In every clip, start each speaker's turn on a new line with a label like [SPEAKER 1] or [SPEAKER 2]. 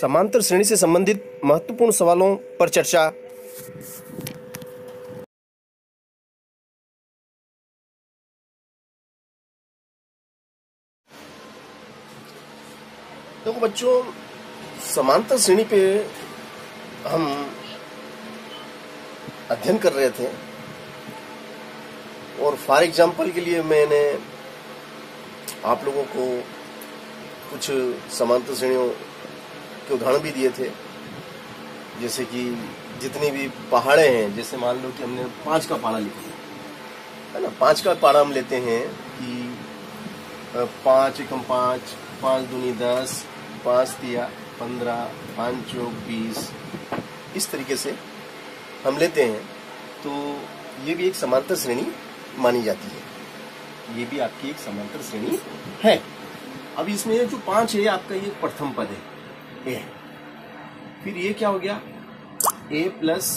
[SPEAKER 1] समांतर श्रेणी से संबंधित महत्वपूर्ण सवालों पर चर्चा। देखो बच्चों, समांतर श्रेणी पे हम अध्ययन कर रहे थे और फॉर एग्ज़ाम्पल के लिए मैंने आप लोगों को कुछ समांतर श्रेणियों के उदाहरण भी दिए थे। जैसे कि जितनी भी पहाड़े हैं, जैसे मान लो कि हमने पाँच का पहाड़ा लिखा है। ना? पाँच का पहाड़ा हम लेते हैं कि पाँच एकम पाँच पाँच दूनी दस, पाँच दिया पंद्रह, पाँच चौक बीस। इस तरीके से हम लेते हैं। तो ये भी एक समांतर श्रेणी मानी जाती है। ये भी आपकी एक समांतर श्रेणी है। अब इसमें जो पाँच है, आपका ये प्रथम पद है। ए। फिर ये क्या हो गया? ए प्लस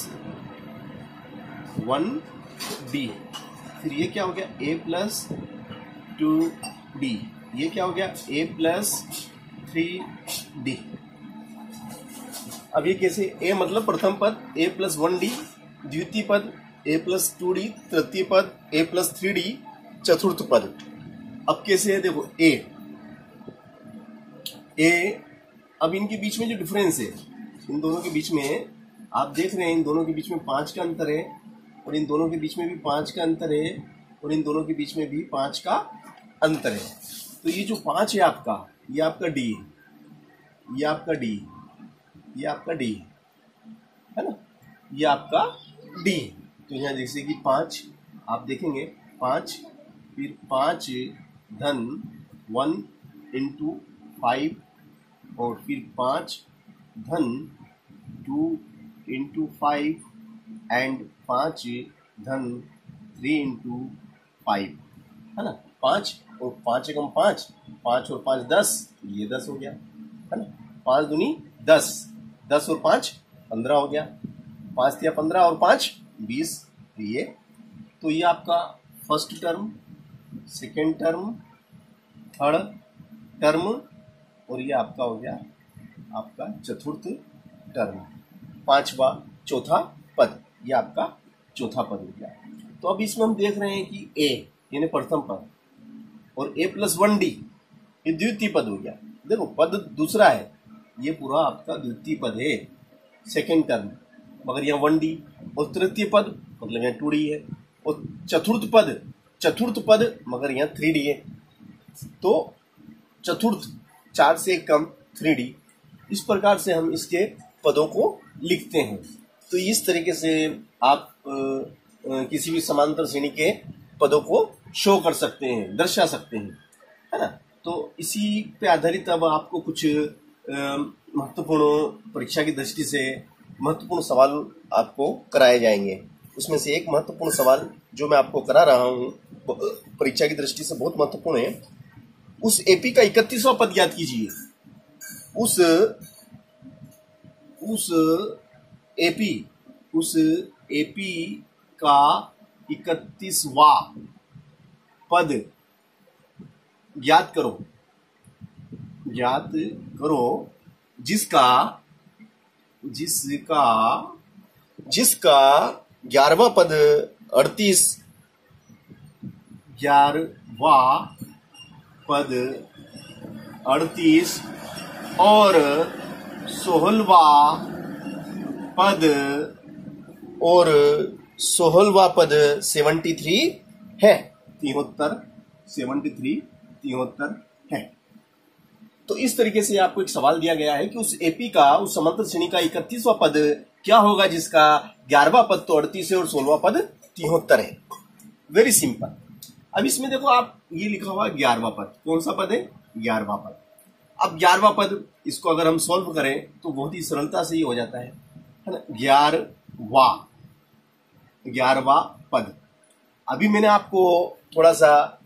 [SPEAKER 1] वन डी फिर ये क्या हो गया? ए प्लस टू डी ये क्या हो गया? ए प्लस थ्री डी अब ये कैसे? ए मतलब प्रथम पद ए प्लस वन डी द्वितीय पद ए प्लस टू डी तृतीय पद ए प्लस थ्री डी चतुर्थ पद। अब कैसे है? देखो ए ए अब इनके बीच में जो डिफरेंस है, इन दोनों के बीच में, आप देख रहे हैं, इन दोनों के बीच में पाँच का अंतर है, और इन दोनों के बीच में भी पाँच का अंतर है, और इन दोनों के बीच में भी पाँच का अंतर है। तो ये जो पाँच है आपका, ये आपका डी ये आपका डी ये आपका डी है। ना? ये आपका डी तो यहाँ जैसे कि पाँच, आप देखेंगे, पाँच, फिर पाँच, धन, वन इंटू फाइव और फिर पाँच, धन टू इंटू फाइव एंड पाँच धन थ्री इंटू फाइव है ना? पाँच और पाँच एकम पाँच पाँच और पाँच दस, ये दस हो गया, है ना? पाँच दुनी दस दस और पाँच पंद्रह हो गया, पाँच दिया पंद्रह और पाँच बीस, ये। तो ये आपका first term second term third term और ये आपका हो गया आपका चतुर्थ टर्म। पांचवा चौथा पद। ये आपका चौथा पद हो गया। तो अब इसमें हम देख रहे हैं कि ए यानी प्रथम पद, और ए प्लस वन डी ये द्वितीय पद हो गया। देखो, पद दूसरा है। ये पूरा आपका द्वितीय पद है सेकेंड टर्म मगर यहाँ वन डी और तृतीय पद मतलब यहाँ टू डी है। और चतुर्थ पद चतुर्थ पद, मगर यहाँ थ्री डी है। तो चतुर्थ चार से कम थ्री इस प्रकार से हम इसके पदों को लिखते हैं। तो इस तरीके से आप आ, आ, किसी भी समांतर श्रेणी के पदों को शो कर सकते हैं दर्शा सकते हैं है ना? तो इसी पे आधारित अब आपको कुछ महत्वपूर्ण परीक्षा की दृष्टि से महत्वपूर्ण सवाल आपको कराए जाएँगे। उसमें से एक महत्वपूर्ण सवाल जो मैं आपको करा रहा हूँ परीक्षा की दृष्टि से बहुत महत्वपूर्ण है। उस एपी का इकतीसवां पद याद कीजिए। उस उस एपी उस एपी का इकतीसवा पद याद करो। याद करो, जिसका जिसका जिसका ग्यारहवा पद अड़तीस, ग्यारहवा पद अड़तीस और सोहलवा पद और सोहलवा पद सेवेंटी थ्री है। तिहत्तर, सेवेंटी थ्री, तिहत्तर है। तो इस तरीके से आपको एक सवाल दिया गया है कि उस एपी का, उस समंत्र श्रेणी का इकतीसवा पद क्या होगा जिसका ग्यारहवा पद तो अड़तीस है और सोलवा पद तिहत्तर है। वेरी सिंपल अब इसमें देखो आप ये लिखा हुआ ग्यारहवा पद। कौन सा पद है? ग्यारहवा पद। अब ग्यारहवा पद इसको अगर हम सॉल्व करें तो बहुत ही सरलता से ही हो जाता है। है ना? ग्यारहवा। ग्यारहवा पद। अभी मैंने आपको थोड़ा सा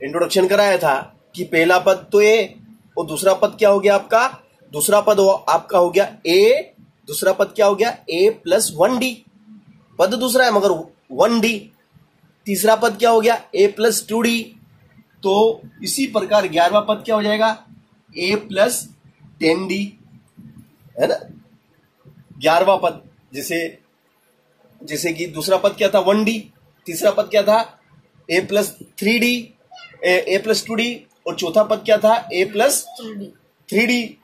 [SPEAKER 1] इंट्रोडक्शन कराया था कि पहला पद तो ए और दूसरा पद क्या हो गया आपका? दूसरा पद आपका हो गया ए दूसरा पद क्या हो गया? ए प्लस वन डी पद दूसरा है, मगर वन डी तीसरा पद क्या हो गया? ए प्लस टू डी तो इसी प्रकार ग्यारहवा पद क्या हो जाएगा? ए प्लस टेन डी है ना? ग्यारहवा पद जैसे जैसे कि दूसरा पद क्या था? वन डी तीसरा पद क्या था? A plus three D A plus two D और चौथा पद क्या था? ए प्लस थ्री डी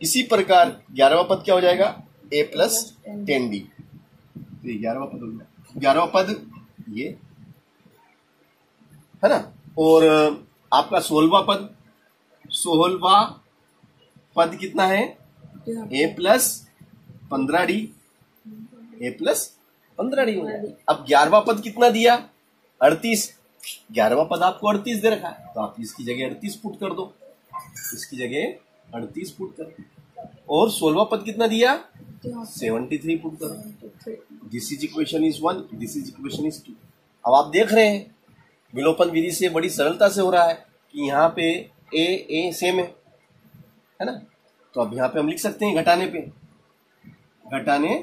[SPEAKER 1] इसी प्रकार ग्यारहवा पद क्या हो जाएगा? ए प्लस टेन डी तो ये ग्यारहवा पद हो गया। ग्यारहवा पद ये है ना? और आपका सोलवा पद सोलवा पद कितना है? ए प्लस पंद्रह डी ए प्लस पंद्रह डी अब ग्यारहवा पद कितना दिया? अड़तीस। ग्यारहवा पद आपको अड़तीस दे रखा है। तो आप इसकी जगह अड़तीस फुट कर दो। इसकी जगह अड़तीस फुट कर और सोलवा पद कितना दिया? सेवेंटी थ्री फुट कर this is equation is one this is equation is two अब आप देख रहे हैं। विलोपन विधि से बड़ी सरलता से हो रहा है कि यहाँ पे ए ए सेम है। है ना? तो अब यहाँ पे हम लिख सकते हैं घटाने पे। घटाने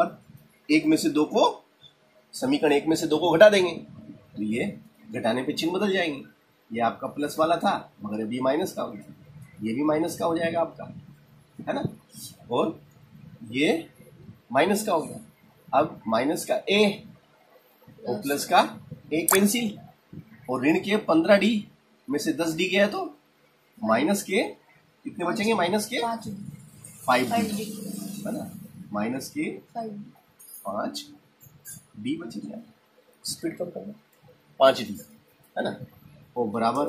[SPEAKER 1] पर एक में से दो को, समीकरण एक में से दो को घटा देंगे। तो ये घटाने पे चिन्ह बदल जाएँगे। ये आपका प्लस वाला था, मगर अभी माइनस का हो गया। ये भी माइनस का हो जाएगा आपका। है ना? और ये माइनस का हो गया। अब माइनस का ए और प्लस का ए कैंसिल और ऋण के पंद्रह डी में से दस डी गया तो माइनस के कितने बचेंगे माइनस के? Five D. है ना? माइनस के पाँच डी। बचेंगे स्पीड कम करना? पाँच डी। है ना? वो बराबर।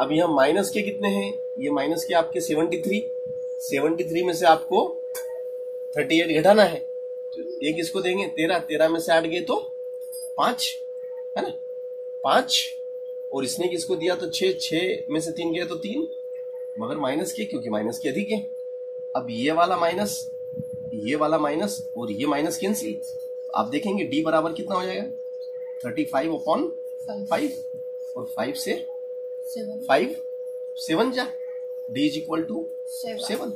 [SPEAKER 1] अब यहाँ माइनस के कितने हैं? ये माइनस के आपके सेवेंटी थ्री। सेवेंटी थ्री में से आपको थर्टी एट घटाना है। तो एक इसको देंगे तेरह। तेरह में से आठ गए तो पाँच। है ना? पाँच और इसने किसको दिया तो छह छह में से तीन गया तो तीन मगर माइनस के क्योंकि माइनस के अधिक है। अब ये वाला माइनस ये वाला माइनस और ये माइनस कैंसिल आप देखेंगे डी बराबर कितना हो जाएगा? थर्टी फाइव अपॉन फाइव और फाइव से फाइव सेवन जा। D is equal to seven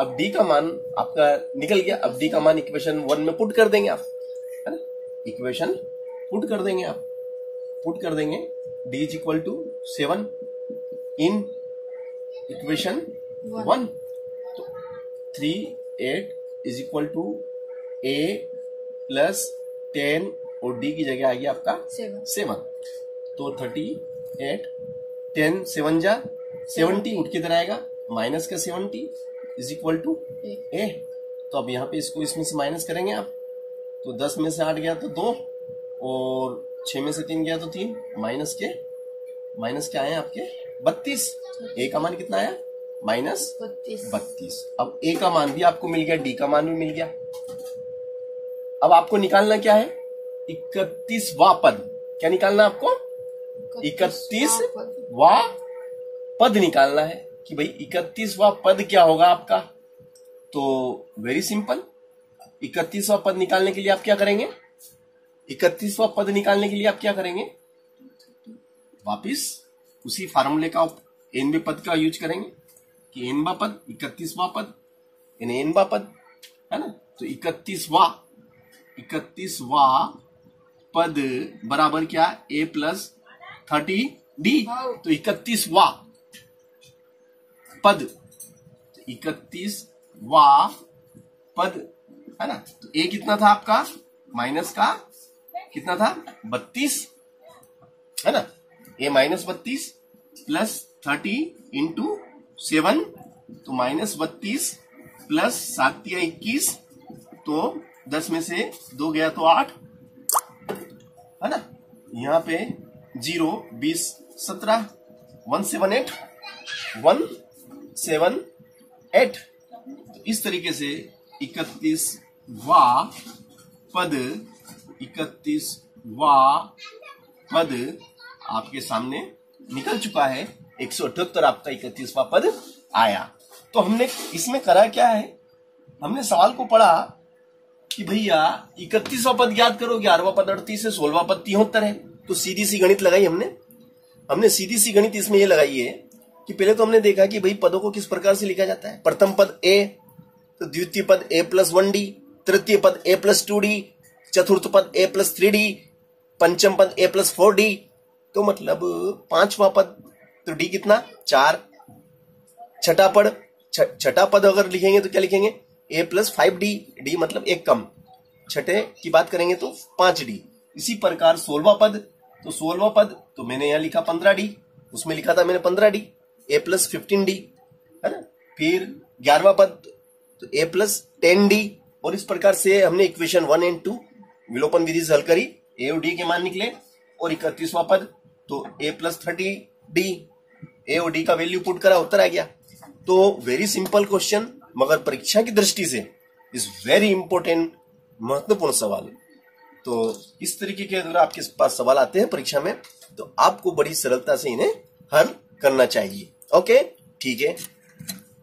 [SPEAKER 1] अब डी का मान आपका निकल गया। अब डी का मान इक्वेशन वन में पुट कर देंगे आप है ना? इक्वेशन पुट कर देंगे आप। पुट कर देंगे. D is equal to seven in equation one तो three eight is equal to A plus ten और डी की जगह आ गया आपका सेवन तो थर्टी एट टेन सेवन जा सेवनटी उठ किधर आएगा? माइनस का seventy is equal to A तो अब यहाँ पे इसको इसमें से माइनस करेंगे आप. तो दस में से आठ गया तो दो. और छ में से तीन गया तो तीन माइनस के माइनस क्या आए आपके? बत्तीस। ए का मान कितना आया? माइनस बत्तीस। अब ए का मान भी आपको मिल गया डी का मान भी मिल गया। अब आपको निकालना क्या है? इकतीसवा पद। क्या निकालना आपको? इकतीस वा पद। निकालना है कि भाई इकतीस इकतीसवा पद क्या होगा आपका? तो वेरी सिंपल इकतीस इकतीसवा पद निकालने के लिए आप क्या करेंगे? इकतीसवा पद निकालने के लिए आप क्या करेंगे? वापिस उसी फार्मूले का एनबे पद का यूज़ करेंगे कि एनबा पद, इकतीसवा पद, यानी एनबा पद, है ना? तो इकतीसवा इकतीसवा पद बराबर क्या ए प्लस थर्टी डी तो इकतीसवा पद इकतीस वा पद, है ना? तो ए कितना था आपका? माइनस का कितना था? बत्तीस। है ना? ए माइनस बत्तीस प्लस थर्टी इंटू सेवन तो माइनस बत्तीस प्लस सात या इक्कीस तो दस में से दो गया तो आठ। है ना? यहाँ पे ज़ीरो बीस, सत्रह one seven eight one seven eight इस तरीके से इकतीस वा पद इकतीस वा पद आपके सामने निकल चुका है। एक सौ अठहत्तर आपका इकतीसवा पद आया। तो हमने इसमें करा क्या है? हमने सवाल को पढ़ा कि भैया इकतीसवा पद याद करो ग्यारहवा पद अड़तीस है सोलवा पद तिहत्तर है। तो सीधी सी गणित लगाई हमने। हमने सीधी सी गणित इसमें ये लगाई है कि पहले तो हमने देखा कि भाई पदों को किस प्रकार से लिखा जाता है। प्रथम पद ए तो द्वितीय पद ए प्लस वन डी तृतीय पद ए प्लस टू डी चतुर्थ पद ए प्लस थ्री डी पंचम पद ए प्लस फोर डी तो मतलब पांचवा पद तो डी कितना? चार। छठा पद छठा पद अगर लिखेंगे तो क्या लिखेंगे? A plus five D D मतलब एक कम। छठे की बात करेंगे तो पाँच डी इसी प्रकार सोलवा पद तो सोलवा पद तो मैंने यहाँ लिखा पंद्रह डी उसमें लिखा था मैंने पंद्रह D A plus fifteen D है ना? फिर ग्यारहवा पद तो ए प्लस टेन डी और इस प्रकार से हमने इक्वेशन वन एंड टू विलोपन विधि से हल करी ए और डी के मान निकले, और इकतीसवा पद तो A plus thirty D A और डी का वैल्यू पुट करा, उत्तर आ गया। तो वेरी सिंपल क्वेश्चन मगर परीक्षा की दृष्टि से इज़ वेरी इंपॉर्टेंट महत्वपूर्ण सवाल। तो इस तरीके के अगर आपके पास सवाल आते हैं परीक्षा में तो आपको बड़ी सरलता से इन्हें हल करना चाहिए। ओके ठीक है?